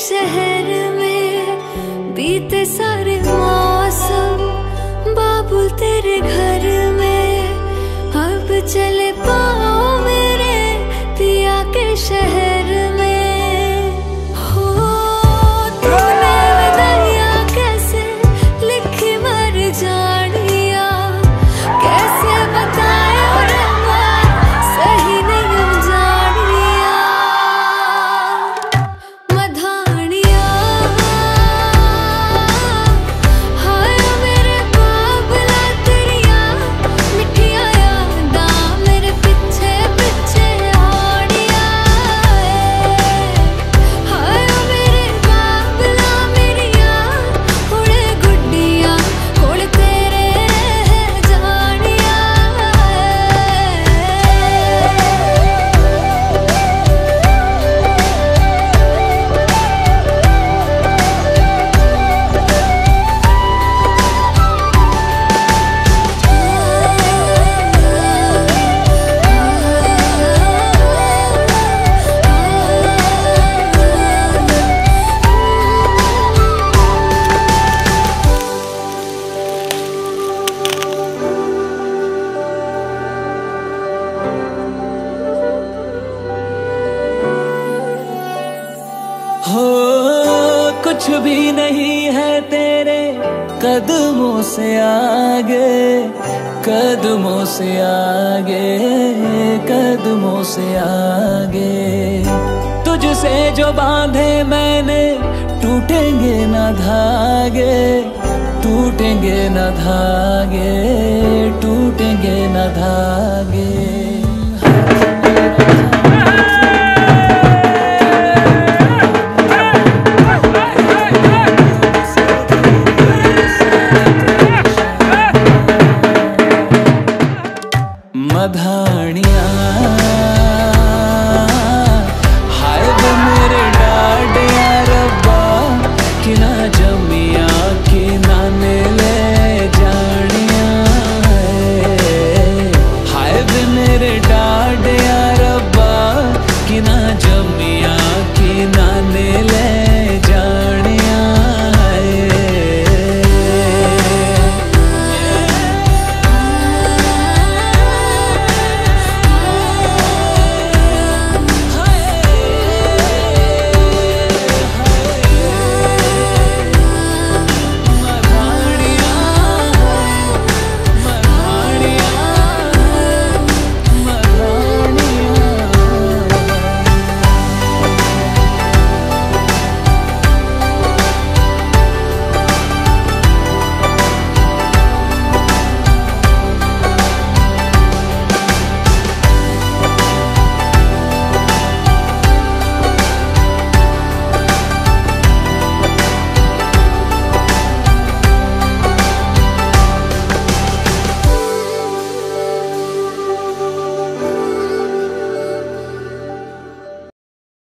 शहर में बीते सारे मौसम बाबू तेरे घर में अब चले पा हो, कुछ भी नहीं है तेरे कदमों से आगे, कदमों से आगे, कदमों से आगे। तुझसे जो बांधे मैंने, टूटेंगे न धागे, टूटेंगे न धागे, टूटेंगे न धागे।